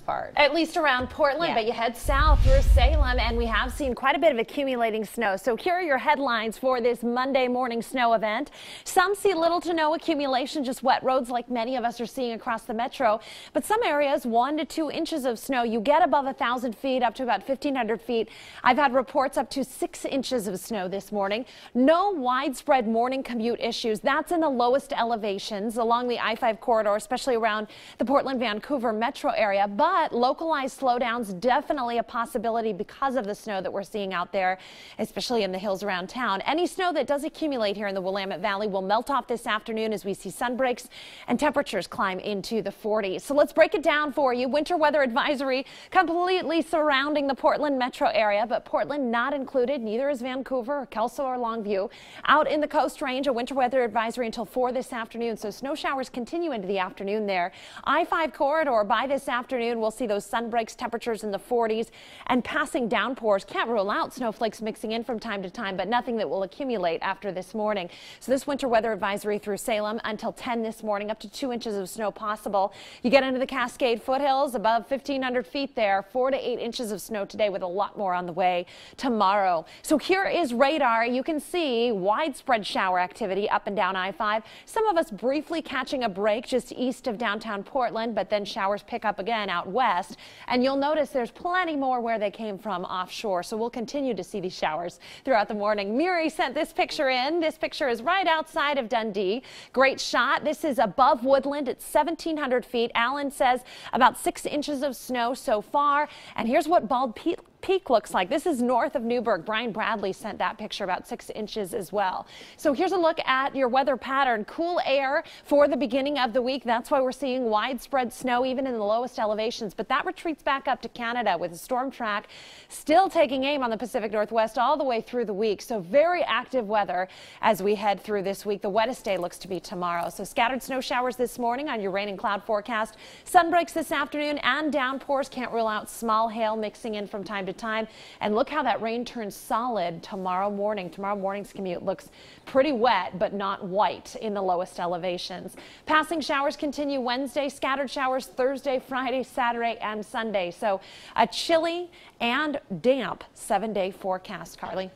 part. At least around Portland, Yeah. but you head south through Salem, and we have seen quite a bit of accumulating snow. So here are your headlines for this Monday morning snow event. Some see little to no accumulation, just wet roads like many of us are seeing across the metro. But some areas, one to two inches of snow. You get above a thousand feet, up to about 1,500 feet. I've had reports up to six inches of snow this morning. No widespread morning commute issues. That's in the lowest elevations along the I-5 corridor, especially around the Portland-Vancouver metro area. But localized slowdowns definitely a possibility because of the snow that we're seeing out there, especially in the hills around town. Any snow that does accumulate here in the Willamette Valley will melt off this afternoon as we see sun breaks and temperatures climb into the 40s. So let's break it down for you. Winter weather advisory completely surrounding the Portland metro area, but Portland not included. Neither is Vancouver or Kelso or Longview. Out in the coast range, a winter weather advisory until 4 this afternoon. So snow showers continue into the afternoon there. I-5 corridor by this afternoon, we'll see those sun breaks, temperatures in the 40s and passing downpours. Can't rule out snowflakes mixing in from time to time, but nothing that will accumulate after this morning. So this winter weather advisory through Salem until 10 this morning, up to two inches of snow possible. You get into the Cascade foothills above 1,500 feet there, four to eight inches of snow today with a lot more on the way tomorrow. So here is radar. You can see widespread shower activity up and down I-5. Some of us briefly catching a break just east of downtown Portland, but then showers pick up again out west. And you'll notice there's plenty more where they came from offshore. So we'll continue to see these showers throughout the morning. Miri sent this picture in. This picture is right outside of Dundee. Great shot. This is above Woodland at 1,700 feet. Alan says about six inches of snow so far. And here's what Bald Peak Peak looks like. This is north of Newberg. Brian Bradley sent that picture about six inches as well. So here's a look at your weather pattern. Cool air for the beginning of the week. That's why we're seeing widespread snow even in the lowest elevations. But that retreats back up to Canada with a storm track still taking aim on the Pacific Northwest all the way through the week. So very active weather as we head through this week. The wettest day looks to be tomorrow. So scattered snow showers this morning on your rain and cloud forecast. Sun breaks this afternoon and downpours. Can't rule out small hail mixing in from time to time. And look how that rain turns solid tomorrow morning. Tomorrow morning's commute looks pretty wet, but not white in the lowest elevations. Passing showers continue Wednesday, scattered showers Thursday, Friday, Saturday, and Sunday. So a chilly and damp seven day forecast, Carly.